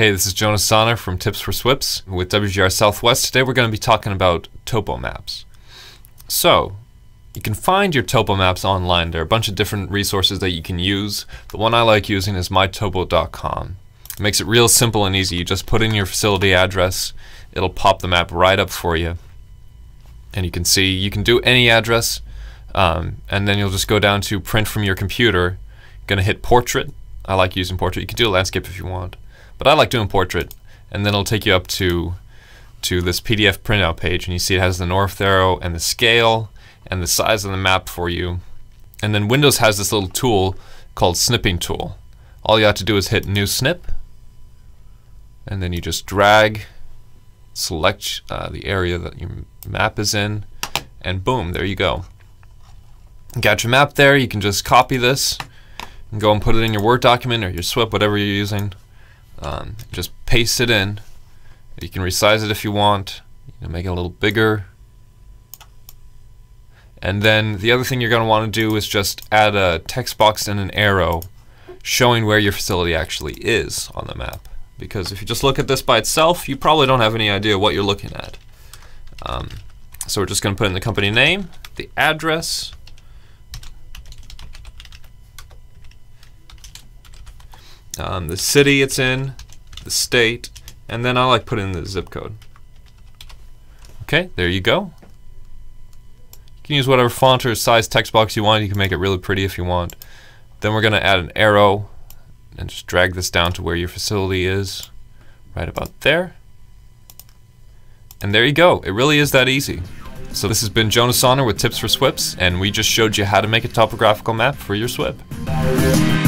Hey, this is Jonah Sonner from Tips for SWPPPs with WGR Southwest. Today we're going to be talking about topo maps. So, you can find your topo maps online. There are a bunch of different resources that you can use. The one I like using is mytopo.com. It makes it real simple and easy. You just put in your facility address, it'll pop the map right up for you. And you can see, you can do any address, um, and then you'll just go down to print from your computer. Going to hit portrait. I like using portrait. You can do landscape if you want. But I like doing portrait, and then it'll take you up to to this PDF printout page, and you see it has the north arrow and the scale and the size of the map for you. And then Windows has this little tool called Snipping Tool. All you have to do is hit New Snip, and then you just drag, select uh, the area that your map is in, and boom, there you go. got your map there, you can just copy this and go and put it in your Word document or your SWPPP, whatever you're using. Um, just paste it in. You can resize it if you want. You can make it a little bigger. And then the other thing you're going to want to do is just add a text box and an arrow showing where your facility actually is on the map. Because if you just look at this by itself, you probably don't have any idea what you're looking at. Um, so we're just going to put in the company name, the address, um, the city it's in, the state, and then I like put in the zip code. Okay, there you go. You can use whatever font or size text box you want. You can make it really pretty if you want. Then we're going to add an arrow and just drag this down to where your facility is, right about there. And there you go. It really is that easy. So this has been Jonah Sonner with Tips for SWPPPs, and we just showed you how to make a topographical map for your SWPPP.